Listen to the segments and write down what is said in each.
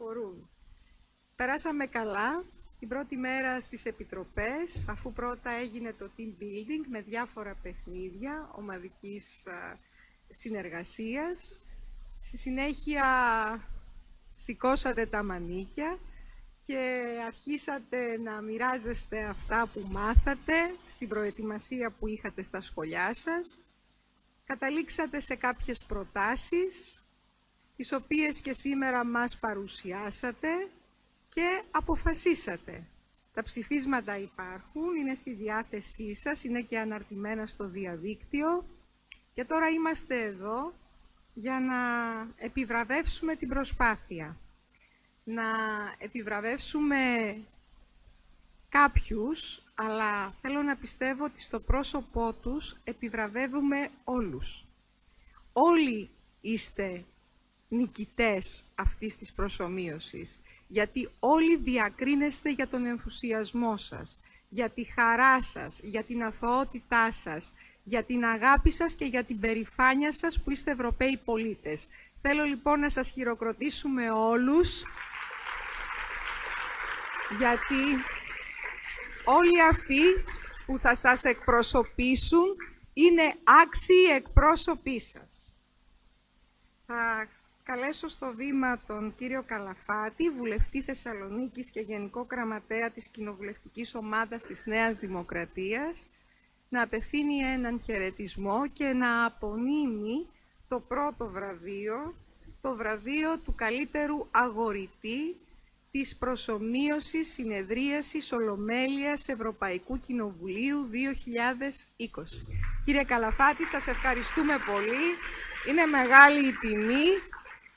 αφορούν. Περάσαμε καλά την πρώτη μέρα στις επιτροπές, αφού πρώτα έγινε το team building με διάφορα παιχνίδια ομαδικής συνεργασίας. Στη συνέχεια σηκώσατε τα μανίκια και αρχίσατε να μοιράζεστε αυτά που μάθατε στην προετοιμασία που είχατε στα σχολιά σας. Καταλήξατε σε κάποιες προτάσεις, τις οποίες και σήμερα μας παρουσιάσατε και αποφασίσατε. Τα ψηφίσματα υπάρχουν, είναι στη διάθεσή σας, είναι και αναρτημένα στο διαδίκτυο και τώρα είμαστε εδώ για να επιβραβεύσουμε την προσπάθεια. Να επιβραβεύσουμε κάποιους, αλλά θέλω να πιστεύω ότι στο πρόσωπό τους επιβραβεύουμε όλους. Όλοι είστε νικητές αυτής της προσωμείωσης γιατί όλοι διακρίνεστε για τον ενθουσιασμό σας, για τη χαρά σας, για την αθωότητά σας, για την αγάπη σας και για την περηφάνεια σας που είστε Ευρωπαίοι πολίτες. Θέλω λοιπόν να σας χειροκροτήσουμε όλους, γιατί όλοι αυτοί που θα σας εκπροσωπήσουν είναι άξιοι εκπρόσωποι σας καλέσω στο βήμα τον κύριο Καλαφάτη, βουλευτή Θεσσαλονίκης και Γενικό Γραμματέα της Κοινοβουλευτικής Ομάδας της Νέας Δημοκρατίας, να απευθύνει έναν χαιρετισμό και να απονείμει το πρώτο βραβείο, το βραβείο του καλύτερου αγορητή της προσωμείωσης συνεδρίασης Ολομέλειας Ευρωπαϊκού Κοινοβουλίου 2020. Κύριε Καλαφάτη, σας ευχαριστούμε πολύ. Είναι μεγάλη η τιμή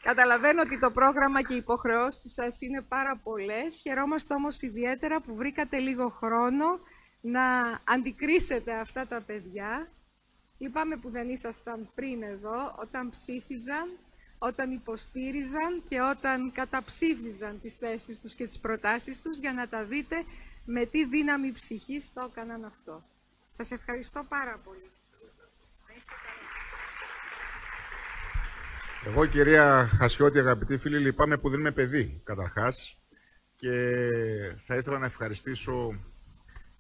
Καταλαβαίνω ότι το πρόγραμμα και οι υποχρεώσεις σας είναι πάρα πολλές. Χαιρόμαστε όμως ιδιαίτερα που βρήκατε λίγο χρόνο να αντικρίσετε αυτά τα παιδιά. Λυπάμαι που δεν ήσασταν πριν εδώ, όταν ψήφιζαν, όταν υποστήριζαν και όταν καταψήφιζαν τις θέσεις τους και τις προτάσεις τους για να τα δείτε με τι δύναμη ψυχής το έκαναν αυτό. Σας ευχαριστώ πάρα πολύ. Εγώ, κυρία Χασιώτη, αγαπητοί φίλοι, λυπάμαι που δεν είμαι παιδί, καταρχάς. Και θα ήθελα να ευχαριστήσω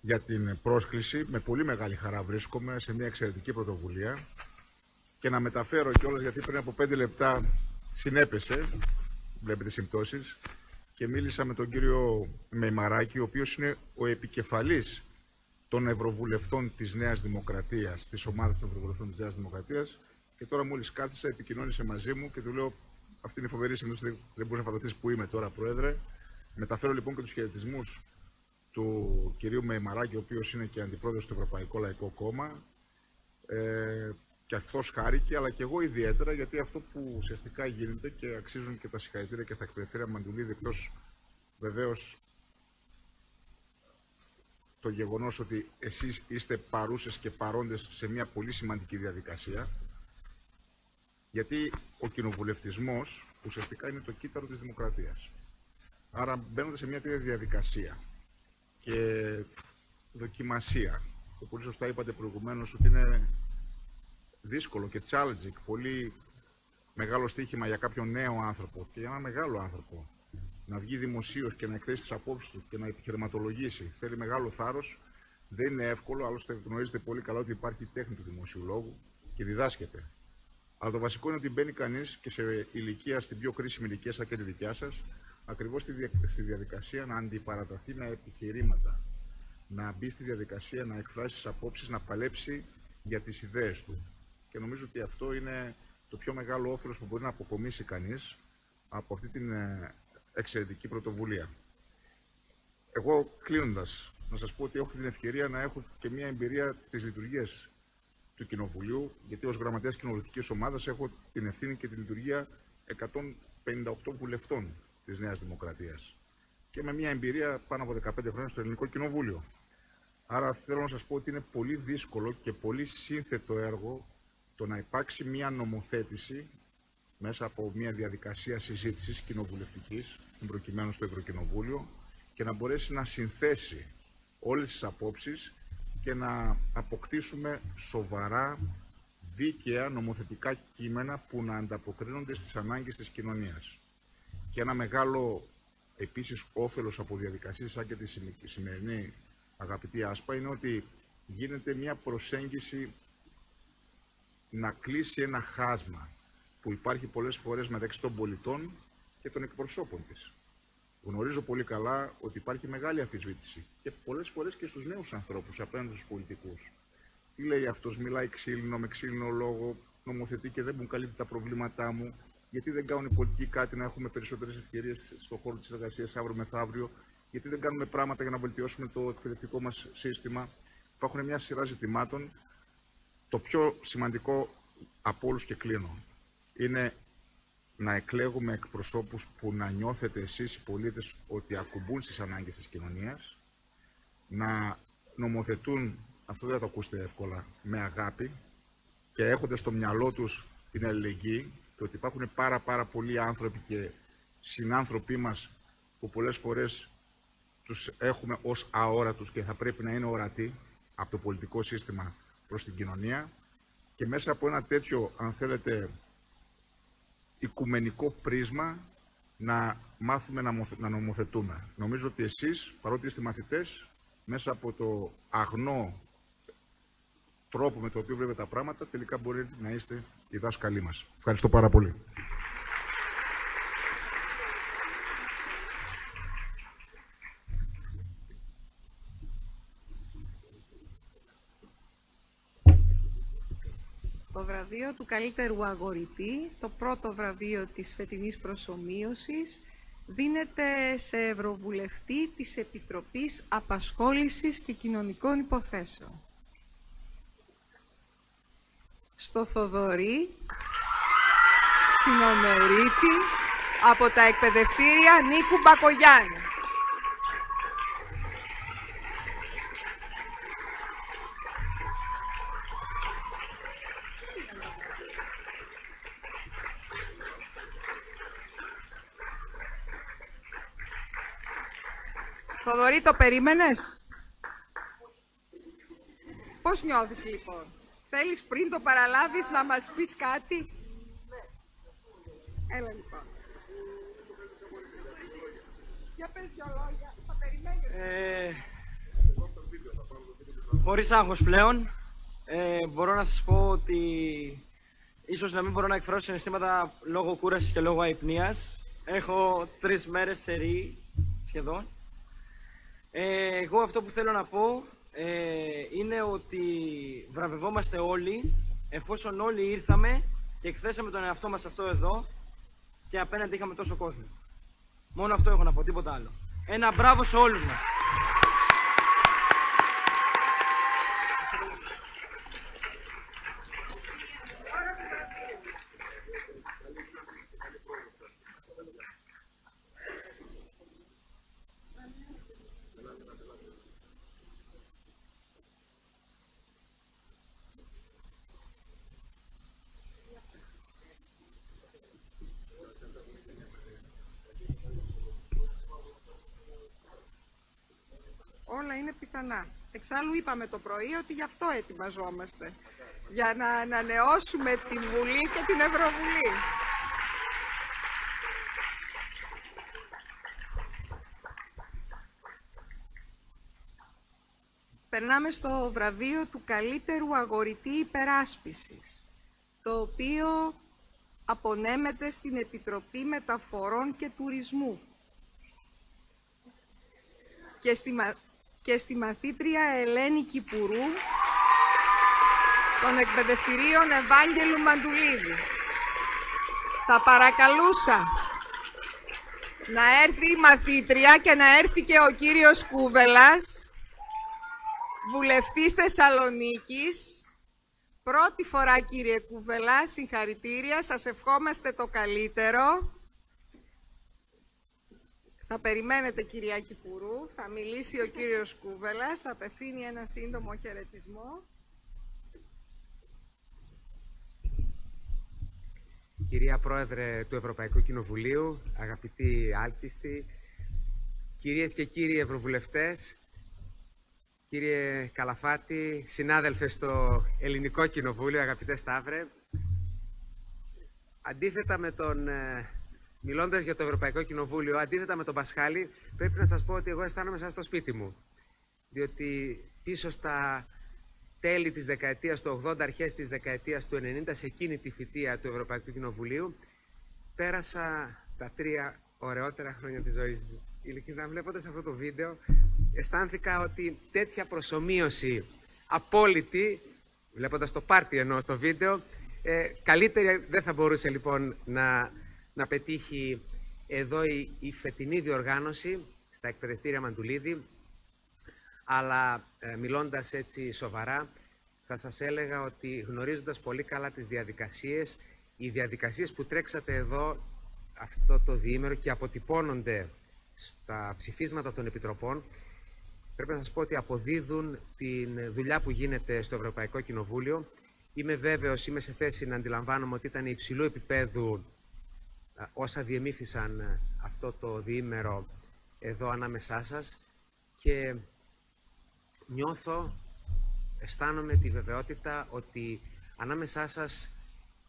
για την πρόσκληση. Με πολύ μεγάλη χαρά βρίσκομαι σε μια εξαιρετική πρωτοβουλία. Και να μεταφέρω κιόλας, γιατί πριν από πέντε λεπτά συνέπεσε, βλέπετε συμπτώσεις, και μίλησα με τον κύριο Μεϊμαράκη, ο οποίος είναι ο επικεφαλής των Ευρωβουλευτών της Νέας Δημοκρατίας, της ομάδας των Ευρωβουλευτών της Νέας Δημοκρατίας, και τώρα μόλις κάθισα, επικοινώνησε μαζί μου και του λέω: Αυτή είναι η φοβερή σύμπτωση, δεν μπορείς να φανταστείς που είμαι τώρα, Πρόεδρε. Μεταφέρω λοιπόν και τους χαιρετισμούς του κυρίου Μεϊμαράκη, ο οποίος είναι και αντιπρόεδρος του Ευρωπαϊκού Λαϊκό Κόμμα. Ε, και αυτό χάρηκε, αλλά και εγώ ιδιαίτερα, γιατί αυτό που ουσιαστικά γίνεται και αξίζουν και τα συγχαρητήρια και στα εκπαιδευτήρια Μαντουλίδη, εκτός βεβαίως το γεγονός ότι εσείς είστε παρούσες και παρόντες σε μια πολύ σημαντική διαδικασία. Γιατί ο κοινοβουλευτισμός ουσιαστικά είναι το κύτταρο της δημοκρατίας. Άρα μπαίνοντα σε μια τέτοια διαδικασία και δοκιμασία, που πολύ σωστά είπατε προηγουμένως ότι είναι δύσκολο και challenging, πολύ μεγάλο στοίχημα για κάποιον νέο άνθρωπο και για ένα μεγάλο άνθρωπο να βγει δημοσίως και να εκθέσει τις απόψεις του και να επιχειρηματολογήσει. Θέλει μεγάλο θάρρος. Δεν είναι εύκολο, άλλωστε γνωρίζετε πολύ καλά ότι υπάρχει τέχνη του δημοσίου λόγου και διδάσκεται. Αλλά το βασικό είναι ότι μπαίνει κανείς και σε ηλικία, στην πιο κρίσιμη ηλικία σαν και τη δικιά σας, ακριβώς στη, διαδικασία να αντιπαραταθεί με επιχειρήματα. Να μπει στη διαδικασία να εκφράσει τις απόψεις, να παλέψει για τις ιδέες του. Και νομίζω ότι αυτό είναι το πιο μεγάλο όφελος που μπορεί να αποκομίσει κανείς από αυτή την ε, εξαιρετική πρωτοβουλία. Εγώ κλείνοντας, να σας πω ότι έχω την ευκαιρία να έχω και μια εμπειρία της λειτουργίας του Κοινοβουλίου, γιατί ως γραμματέας κοινοβουλευτικής ομάδας έχω την ευθύνη και τη λειτουργία 158 βουλευτών της Νέας Δημοκρατίας. Και με μια εμπειρία πάνω από 15 χρόνια στο Ελληνικό Κοινοβούλιο. Άρα θέλω να σας πω ότι είναι πολύ δύσκολο και πολύ σύνθετο έργο το να υπάρξει μια νομοθέτηση μέσα από μια διαδικασία συζήτησης κοινοβουλευτικής, προκειμένου στο Ευρωκοινοβούλιο, και να μπορέσει να συνθέσει όλες τις απόψεις και να αποκτήσουμε σοβαρά, δίκαια νομοθετικά κείμενα που να ανταποκρίνονται στις ανάγκες της κοινωνίας. και ένα μεγάλο επίσης όφελος από διαδικασίες σαν και τη σημερινή αγαπητή Άσπα είναι ότι γίνεται μια προσέγγιση να κλείσει ένα χάσμα που υπάρχει πολλές φορές μεταξύ των πολιτών και των εκπροσώπων της. Γνωρίζω πολύ καλά ότι υπάρχει μεγάλη αφισβήτηση και πολλές φορές και στους νέους ανθρώπους απέναντι στους πολιτικούς. Τι λέει αυτός, μιλάει ξύλινο με ξύλινο λόγο, νομοθετεί και δεν μου καλύπτει τα προβλήματά μου, γιατί δεν κάνουν οι πολιτικοί κάτι να έχουμε περισσότερες ευκαιρίες στον χώρο της εργασίας αύριο μεθαύριο, γιατί δεν κάνουμε πράγματα για να βελτιώσουμε το εκπαιδευτικό μας σύστημα; Υπάρχουν μια σειρά ζητημάτων. Το πιο σημαντικό από όλους και κλείνω είναι να εκλέγουμε εκπροσώπους που να νιώθετε εσείς οι πολίτες ότι ακουμπούν στις ανάγκες της κοινωνίας, να νομοθετούν, αυτό δεν θα το ακούσετε εύκολα, με αγάπη και έχονται στο μυαλό τους την αλληλεγγύη και ότι υπάρχουν πάρα πάρα πολλοί άνθρωποι και συνάνθρωποι μας που πολλές φορές τους έχουμε ως αόρατους και θα πρέπει να είναι ορατοί από το πολιτικό σύστημα προς την κοινωνία. Και μέσα από ένα τέτοιο, αν θέλετε, οικουμενικό πρίσμα να μάθουμε να νομοθετούμε. Νομίζω ότι εσείς, παρότι είστε μαθητές, μέσα από το αγνό τρόπο με το οποίο βλέπετε τα πράγματα, τελικά μπορείτε να είστε οι δάσκαλοι μας. Ευχαριστώ πάρα πολύ. Βραβείο του καλύτερου αγορητή, το πρώτο βραβείο της φετινής προσωμείωσης, δίνεται σε Ευρωβουλευτή της Επιτροπής Απασχόλησης και Κοινωνικών Υποθέσεων. Στο Θοδωρή, συνομερίτη, από τα εκπαιδευτήρια Νίκου Μπακογιάννη. Θοδωρή, το περίμενες; Πώς νιώθεις λοιπόν; Θέλεις πριν το παραλάβεις να μας πεις κάτι; Έλα λοιπόν. Για πες δυο λόγια, θα περιμένεις. Ε, χωρίς άγχος πλέον, ε, μπορώ να σας πω ότι ίσως να μην μπορώ να εκφράσω συναισθήματα λόγω κούρασης και λόγω αϊπνίας. Έχω τρεις μέρες σε σχεδόν ε, εγώ αυτό που θέλω να πω ε, είναι ότι βραβευόμαστε όλοι εφόσον όλοι ήρθαμε και εκθέσαμε τον εαυτό μας αυτό εδώ και απέναντι είχαμε τόσο κόσμο. Μόνο αυτό έχω να πω, τίποτα άλλο. Ένα μπράβο σε όλους μας. όλα είναι πιθανά. Εξάλλου είπαμε το πρωί ότι γι' αυτό ετοιμαζόμαστε. Για να ανανεώσουμε τη Βουλή και την Ευρωβουλή. Περνάμε στο βραβείο του καλύτερου αγορητή υπεράσπισης, το οποίο απονέμεται στην Επιτροπή Μεταφορών και Τουρισμού και στη, και στη μαθήτρια Ελένη Κυπουρού των εκπαιδευτηρίων Ευάγγελου Μαντουλίδη. Θα παρακαλούσα να έρθει η μαθήτρια και να έρθει και ο κύριος Κούβελας, βουλευτής Θεσσαλονίκης. Πρώτη φορά κύριε Κούβελα, συγχαρητήρια, σας ευχόμαστε το καλύτερο. Θα περιμένετε κυρία Κυπουρού, θα μιλήσει ο κύριος Κούβελας, θα απευθύνει ένα σύντομο χαιρετισμό. Κυρία Πρόεδρε του Ευρωπαϊκού Κοινοβουλίου, αγαπητοί άλκιστοι, κυρίες και κύριοι Ευρωβουλευτές, κύριε Καλαφάτη, συνάδελφε στο Ελληνικό Κοινοβούλιο, αγαπητέ Σταύρε, αντίθετα με τον ε, μιλώντας για το Ευρωπαϊκό Κοινοβούλιο, αντίθετα με τον Πασχάλη, πρέπει να σας πω ότι εγώ αισθάνομαι σαν στο σπίτι μου. Διότι πίσω στα τέλη της δεκαετίας του 80, αρχές της δεκαετίας του 90, σε εκείνη τη θητεία του Ευρωπαϊκού Κοινοβουλίου, πέρασα τα τρία ωραιότερα χρόνια της ζωής μου. Ειλικρινά, βλέποντας αυτό το βίντεο, αισθάνθηκα ότι τέτοια προσωμείωση απόλυτη, βλέποντας το πάρτι ενώ στο βίντεο, ε, καλύτερη δεν θα μπορούσε λοιπόν να, να πετύχει εδώ η, η φετινή διοργάνωση στα εκπαιδευτήρια Μαντουλίδη, αλλά ε, μιλώντας έτσι σοβαρά, θα σας έλεγα ότι γνωρίζοντας πολύ καλά τις διαδικασίες, οι διαδικασίες που τρέξατε εδώ αυτό το διήμερο και αποτυπώνονται στα ψηφίσματα των Επιτροπών, πρέπει να σας πω ότι αποδίδουν την δουλειά που γίνεται στο Ευρωπαϊκό Κοινοβούλιο. Είμαι βέβαιος, είμαι σε θέση να αντιλαμβάνομαι ότι ήταν υψηλού επίπεδου όσα διεμήθησαν αυτό το διήμερο εδώ ανάμεσά σας και νιώθω, αισθάνομαι τη βεβαιότητα ότι ανάμεσά σας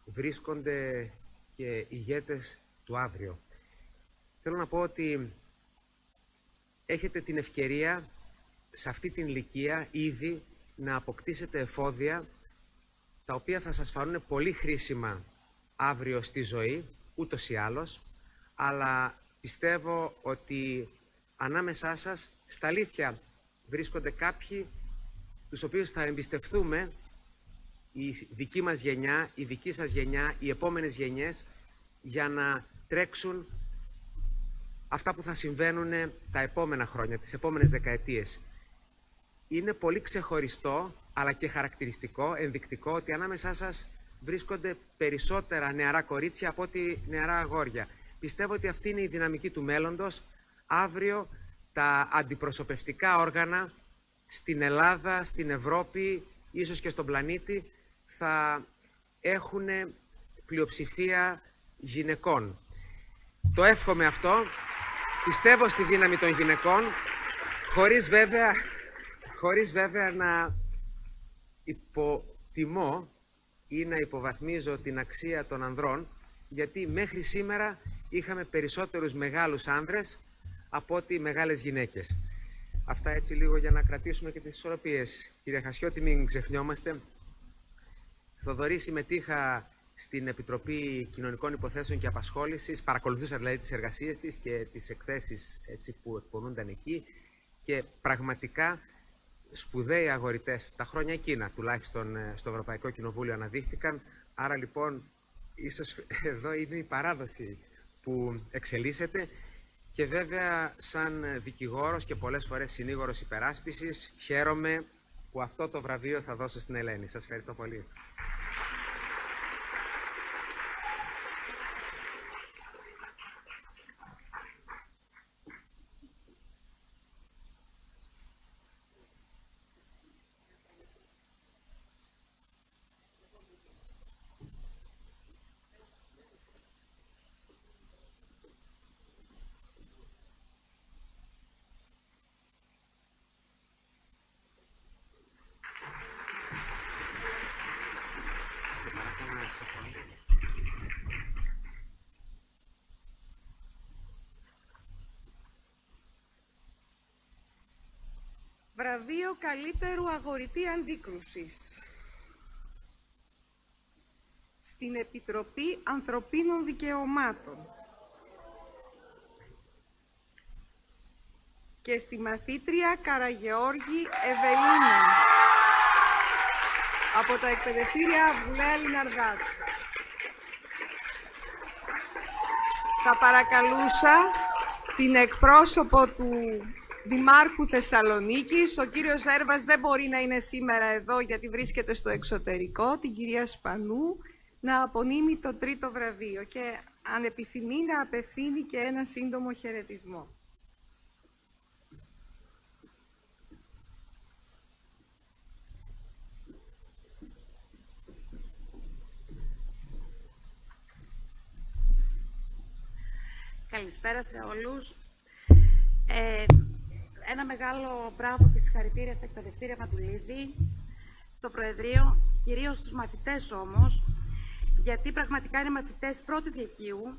βρίσκονται και ηγέτες του αύριο. Θέλω να πω ότι έχετε την ευκαιρία σε αυτή την ηλικία ήδη να αποκτήσετε εφόδια τα οποία θα σας φανούν πολύ χρήσιμα αύριο στη ζωή, ούτως ή άλλως, αλλά πιστεύω ότι ανάμεσά σας, στα αλήθεια, βρίσκονται κάποιοι τους οποίους θα εμπιστευτούμε η δική μας γενιά, η δική σας γενιά, οι επόμενες γενιές για να τρέξουν αυτά που θα συμβαίνουν τα επόμενα χρόνια, τις επόμενες δεκαετίες. Είναι πολύ ξεχωριστό, αλλά και χαρακτηριστικό, ενδεικτικό, ότι ανάμεσά σας βρίσκονται περισσότερα νεαρά κορίτσια από ότι νεαρά αγόρια. Πιστεύω ότι αυτή είναι η δυναμική του μέλλοντος. Αύριο τα αντιπροσωπευτικά όργανα στην Ελλάδα, στην Ευρώπη, ίσως και στον πλανήτη, θα έχουν πλειοψηφία γυναικών. Το εύχομαι αυτό. Πιστεύω στη δύναμη των γυναικών, χωρίς βέβαια, χωρίς βέβαια να υποτιμώ ή να υποβαθμίζω την αξία των ανδρών, γιατί μέχρι σήμερα είχαμε περισσότερους μεγάλους άνδρες από ότι μεγάλες γυναίκες. Αυτά έτσι λίγο για να κρατήσουμε και τις ισορροπίες. Κύριε Χασιώτη, μην ξεχνιόμαστε. Θοδωρή, συμμετείχα στην Επιτροπή Κοινωνικών Υποθέσεων και Απασχόλησης, παρακολουθούσα δηλαδή τις εργασίες της και τις εκθέσεις έτσι, που εκπονούνταν εκεί και πραγματικά σπουδαίοι αγορητές τα χρόνια εκείνα τουλάχιστον ε, στο Ευρωπαϊκό Κοινοβούλιο αναδείχθηκαν. Άρα λοιπόν ίσως εδώ είναι η παράδοση που εξελίσσεται και βέβαια σαν δικηγόρος και πολλές φορές συνήγορος υπεράσπισης χαίρομαι που αυτό το βραβείο θα δώσω στην Ελένη. Σας ευχαριστώ πολύ. Βραβείο καλύτερου αγορητή αντίκρουσης. Στην Επιτροπή Ανθρωπίνων Δικαιωμάτων. Και στη μαθήτρια Καραγεώργη Ευελίνα από τα εκπαιδευτήρια Βουλέα Λιναρδάτου. Θα παρακαλούσα την εκπρόσωπο του Δημάρχου Θεσσαλονίκης. Ο κύριος Ζέρβας δεν μπορεί να είναι σήμερα εδώ γιατί βρίσκεται στο εξωτερικό, την κυρία Σπανού, να απονείμει το τρίτο βραβείο και αν επιθυμεί να απευθύνει και ένα σύντομο χαιρετισμό. Καλησπέρα σε όλους. Ε, ένα μεγάλο μπράβο και συγχαρητήρια στα εκπαιδευτήρια Μαντουλίδη, στο Προεδρείο, κυρίως στους μαθητές όμως, γιατί πραγματικά είναι μαθητές πρώτης λυκείου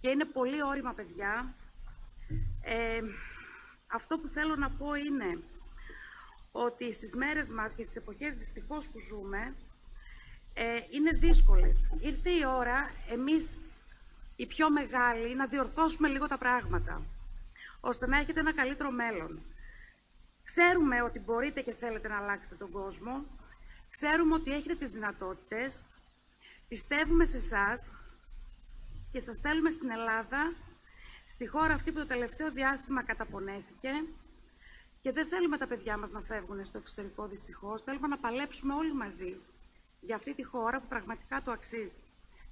και είναι πολύ όρημα παιδιά. Ε, αυτό που θέλω να πω είναι ότι στις μέρες μας και στις εποχές δυστυχώς που ζούμε ε, είναι δύσκολες. Ήρθε η ώρα εμείς οι πιο μεγάλοι να διορθώσουμε λίγο τα πράγματα ώστε να έχετε ένα καλύτερο μέλλον. Ξέρουμε ότι μπορείτε και θέλετε να αλλάξετε τον κόσμο. Ξέρουμε ότι έχετε τις δυνατότητες. Πιστεύουμε σε εσάς και σας θέλουμε στην Ελλάδα, στη χώρα αυτή που το τελευταίο διάστημα καταπονέθηκε και δεν θέλουμε τα παιδιά μας να φεύγουν στο εξωτερικό δυστυχώς. Θέλουμε να παλέψουμε όλοι μαζί για αυτή τη χώρα που πραγματικά το αξίζει.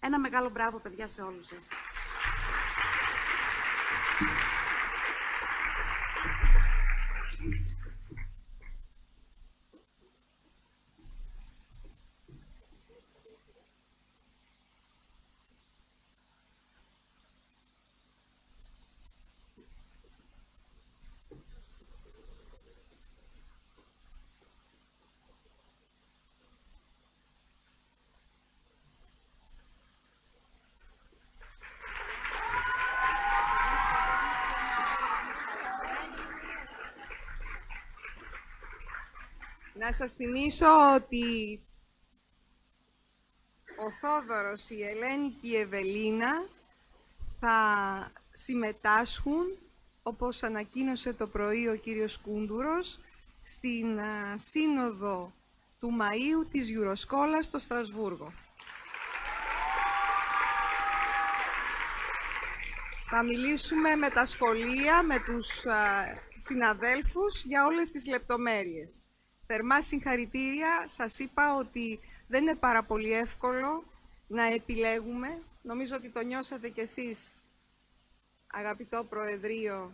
Ένα μεγάλο μπράβο παιδιά σε όλους σας. Να σας θυμίσω ότι ο Θόδωρος, η Ελένη και η Ευελίνα θα συμμετάσχουν, όπως ανακοίνωσε το πρωί ο κύριος Κούντουρος, στην σύνοδο του Μαΐου της Γιουροσκόλας στο Στρασβούργο. Θα μιλήσουμε με τα σχολεία, με τους συναδέλφους για όλες τις λεπτομέρειες. Θερμά συγχαρητήρια. Σας είπα ότι δεν είναι πάρα πολύ εύκολο να επιλέγουμε. Νομίζω ότι το νιώσατε κι εσείς, αγαπητό Προεδρείο.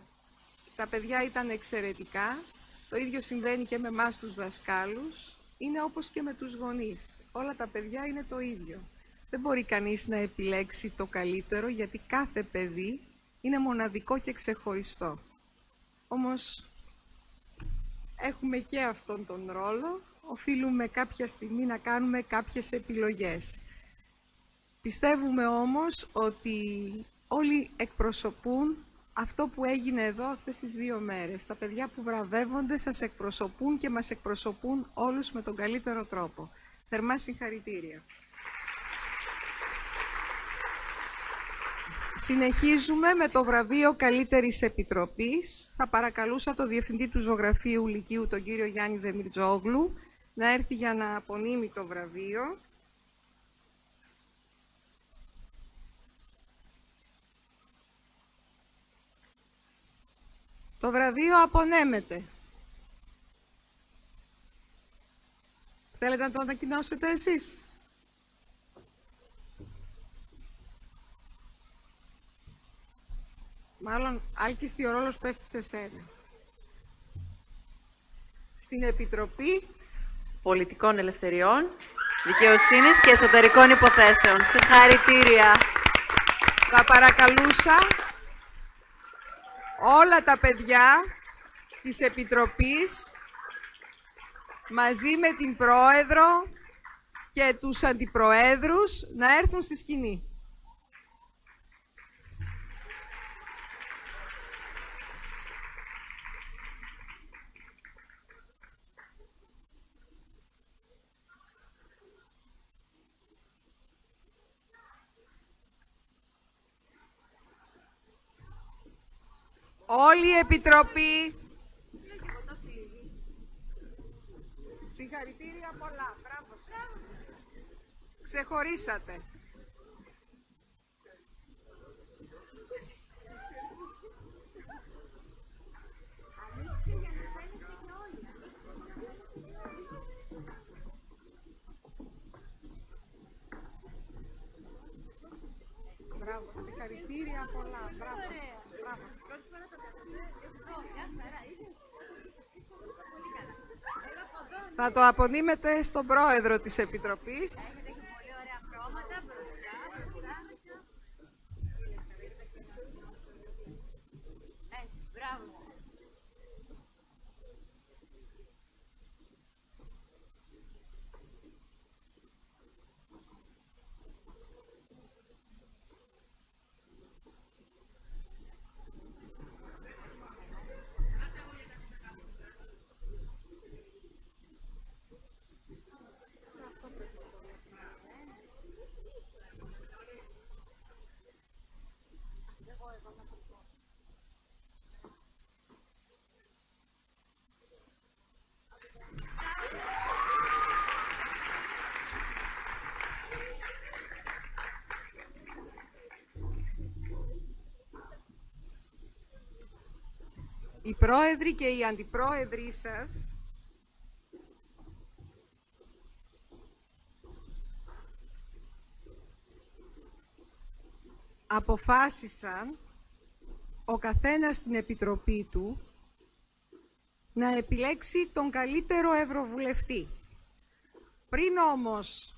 Τα παιδιά ήταν εξαιρετικά. Το ίδιο συμβαίνει και με εμάς τους δασκάλους. Είναι όπως και με τους γονείς. Όλα τα παιδιά είναι το ίδιο. Δεν μπορεί κανείς να επιλέξει το καλύτερο, γιατί κάθε παιδί είναι μοναδικό και ξεχωριστό. Όμως έχουμε και αυτόν τον ρόλο, οφείλουμε κάποια στιγμή να κάνουμε κάποιες επιλογές. Πιστεύουμε όμως ότι όλοι εκπροσωπούν αυτό που έγινε εδώ αυτές τις δύο μέρες. Τα παιδιά που βραβεύονται σας εκπροσωπούν και μας εκπροσωπούν όλους με τον καλύτερο τρόπο. Θερμά συγχαρητήρια. Συνεχίζουμε με το βραβείο Καλύτερης Επιτροπής. Θα παρακαλούσα το Διευθυντή του Ζωγραφείου Λυκείου, τον κύριο Γιάννη Δεμιρτζόγλου, να έρθει για να απονείμει το βραβείο. Το βραβείο απονέμεται. Θέλετε να το ανακοινώσετε εσείς; Μάλλον, Άλκιστη, ο ρόλος πέφτει σε σένα. Στην Επιτροπή Πολιτικών Ελευθεριών, Δικαιοσύνης και Εσωτερικών Υποθέσεων. Συγχαρητήρια. Θα παρακαλούσα όλα τα παιδιά της Επιτροπής μαζί με την Πρόεδρο και τους Αντιπροέδρους να έρθουν στη σκηνή. Όλη η Επιτροπή. Συγχαρητήρια πολλά. Μπράβο σας. Ξεχωρίσατε. Θα το απονείμετε στον πρόεδρο της Επιτροπής. Οι πρόεδροι και οι αντιπρόεδροι σας αποφάσισαν ο καθένας στην Επιτροπή του να επιλέξει τον καλύτερο Ευρωβουλευτή. Πριν όμως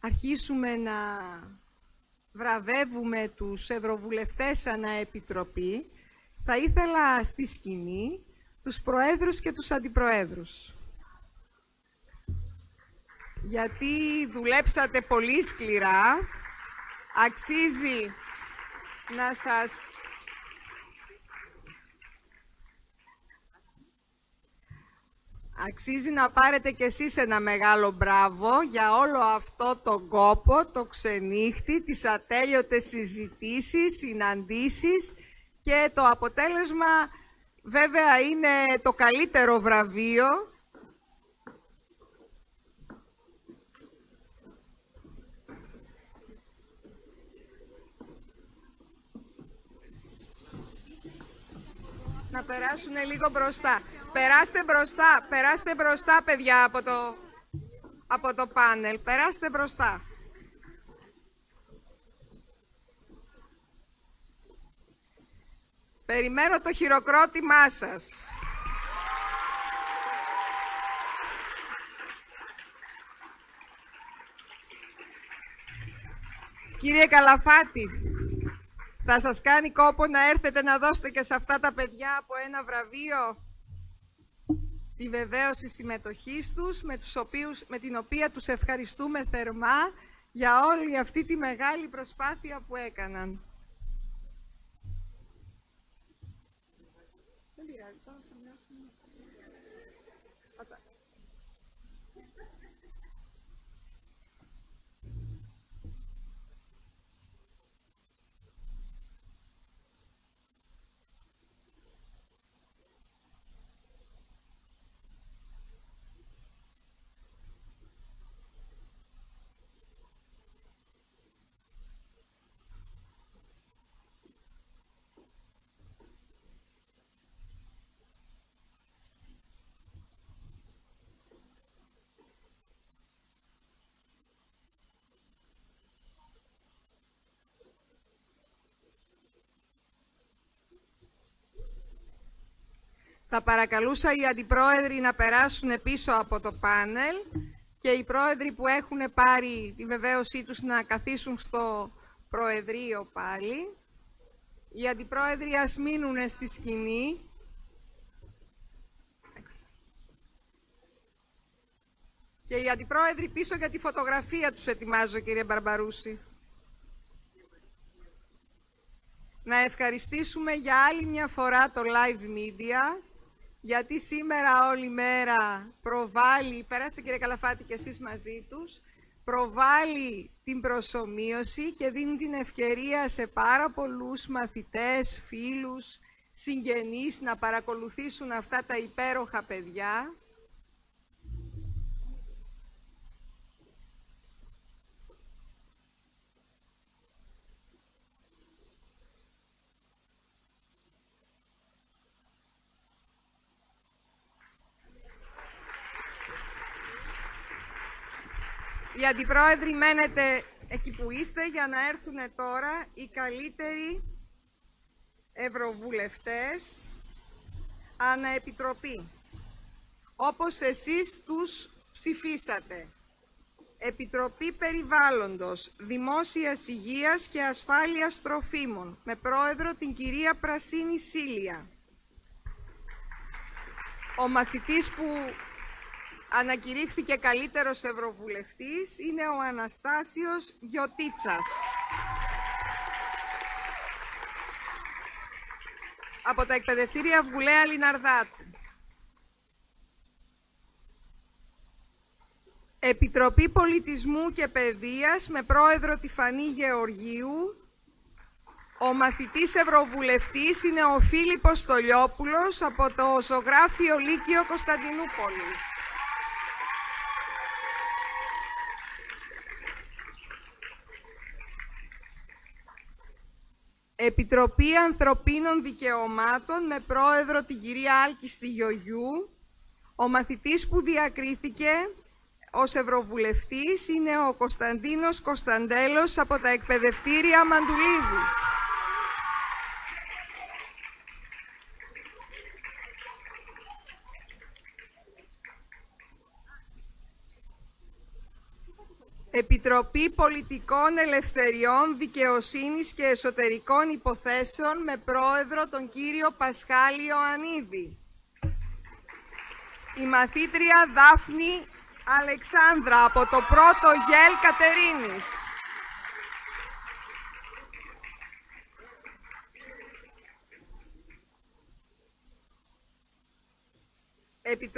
αρχίσουμε να βραβεύουμε τους Ευρωβουλευτές ανά Επιτροπή, θα ήθελα στη σκηνή τους Προέδρους και τους Αντιπροέδρους. Γιατί δουλέψατε πολύ σκληρά, αξίζει να σας Αξίζει να πάρετε κι εσείς ένα μεγάλο μπράβο για όλο αυτό το κόπο, το ξενύχτη, τις ατέλειωτες συζητήσεις, συναντήσεις και το αποτέλεσμα βέβαια είναι το καλύτερο βραβείο να περάσουν λίγο μπροστά. Περάστε μπροστά, περάστε μπροστά παιδιά από το, από το πάνελ. Περάστε μπροστά. Περιμένω το χειροκρότημά σας. Κύριε Καλαφάτη, θα σας κάνει κόπο να έρθετε να δώσετε και σε αυτά τα παιδιά από ένα βραβείο; Τη βεβαίωση συμμετοχής τους, με, τους οποίους, με την οποία τους ευχαριστούμε θερμά για όλη αυτή τη μεγάλη προσπάθεια που έκαναν. Θα παρακαλούσα οι αντιπρόεδροι να περάσουν πίσω από το πάνελ και οι πρόεδροι που έχουν πάρει τη βεβαίωσή τους να καθίσουν στο προεδρείο πάλι. Οι αντιπρόεδροι ας μείνουν στη σκηνή. Και οι αντιπρόεδροι πίσω για τη φωτογραφία τους ετοιμάζω, κύριε Μπαρμπαρούση. Να ευχαριστήσουμε για άλλη μια φορά το live media γιατί σήμερα όλη μέρα προβάλλει, περάστε κύριε Καλαφάτη και εσείς μαζί τους, προβάλλει την προσωμείωση και δίνει την ευκαιρία σε πάρα πολλούς μαθητές, φίλους, συγγενείς να παρακολουθήσουν αυτά τα υπέροχα παιδιά Οι αντιπρόεδροι μένετε εκεί που είστε για να έρθουν τώρα οι καλύτεροι ευρωβουλευτές αναεπιτροπή, όπως εσείς τους ψηφίσατε. Επιτροπή Περιβάλλοντος, Δημόσιας Υγείας και Ασφάλειας Τροφίμων, με πρόεδρο την κυρία Πρασίνη Σίλια. Ο μαθητής που ανακηρύχθηκε καλύτερος ευρωβουλευτής είναι ο Αναστάσιος Γιωτίτσας. Από τα εκπαιδευτήρια Βουλέα Λιναρδάτου. Επιτροπή Πολιτισμού και Παιδείας με πρόεδρο τη Φανή Γεωργίου. Ο μαθητής Ευρωβουλευτής είναι ο Φίλιππος Στολιόπουλος από το Ζωγράφιο Λύκειο Κωνσταντινούπολης. Επιτροπή Ανθρωπίνων Δικαιωμάτων με πρόεδρο την κυρία Άλκη Στυγιογιού. Ο μαθητής που διακρίθηκε ως Ευρωβουλευτής είναι ο Κωνσταντίνος Κωνσταντέλος από τα εκπαιδευτήρια Μαντουλίδη. Επιτροπή Πολιτικών Ελευθεριών, Δικαιοσύνης και Εσωτερικών Υποθέσεων με πρόεδρο τον κύριο Πασχάλη Ιωαννίδη. Η μαθήτρια Δάφνη Αλεξάνδρα από το πρώτο γέλ Κατερίνης.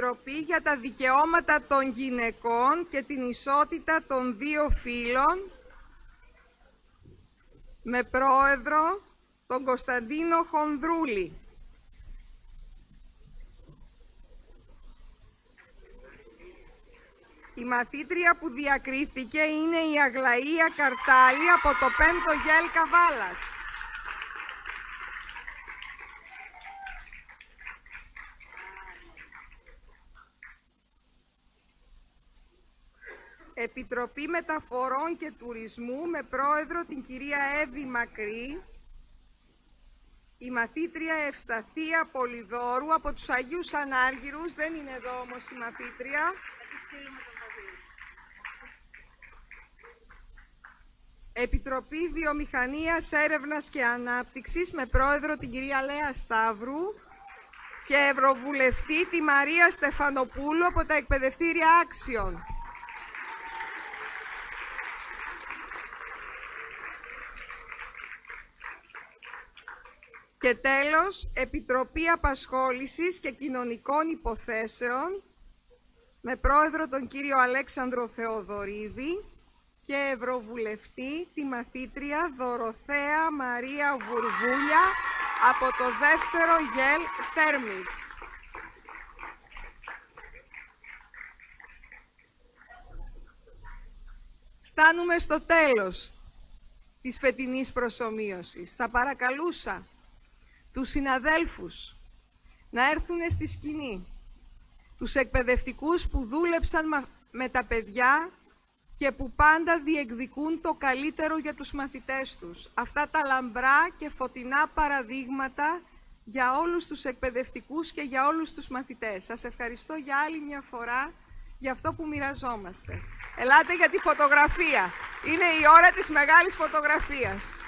Επιτροπή για τα Δικαιώματα των Γυναικών και την Ισότητα των Δύο Φύλων με πρόεδρο τον Κωνσταντίνο Χονδρούλη. Η μαθήτρια που διακρίθηκε είναι η Αγλαία Καρτάλη από το 5ο Γέλ Καβάλας. Επιτροπή Μεταφορών και Τουρισμού με πρόεδρο την κυρία Εύη Μακρύ, η μαθήτρια Ευσταθία Πολυδόρου από τους Αγίους Ανάργυρους, δεν είναι εδώ όμως η μαθήτρια. Επιτροπή Βιομηχανίας, Έρευνας και Ανάπτυξης με πρόεδρο την κυρία Λέα Σταύρου και Ευρωβουλευτή τη Μαρία Στεφανοπούλου από τα εκπαιδευτήρια Άξιων. Και τέλος, Επιτροπή Απασχόλησης και Κοινωνικών Υποθέσεων με πρόεδρο τον κύριο Αλέξανδρο Θεοδωρίδη και Ευρωβουλευτή τη μαθήτρια Δωροθέα Μαρία Βουρβούλια από το δεύτερο ΓΕΛ Θέρμης. Φτάνουμε στο τέλος της φετινής προσωμείωσης. Θα παρακαλούσα τους συναδέλφους να έρθουν στη σκηνή, τους εκπαιδευτικούς που δούλεψαν με τα παιδιά και που πάντα διεκδικούν το καλύτερο για τους μαθητές τους. Αυτά τα λαμπρά και φωτεινά παραδείγματα για όλους τους εκπαιδευτικούς και για όλους τους μαθητές. Σας ευχαριστώ για άλλη μια φορά για αυτό που μοιραζόμαστε. Ελάτε για τη φωτογραφία. Είναι η ώρα της μεγάλης φωτογραφίας.